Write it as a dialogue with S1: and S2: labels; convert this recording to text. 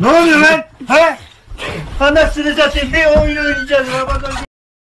S1: Ne oluyor lan? He? Anasını satayım bir oyun oynayacağız. Ramazan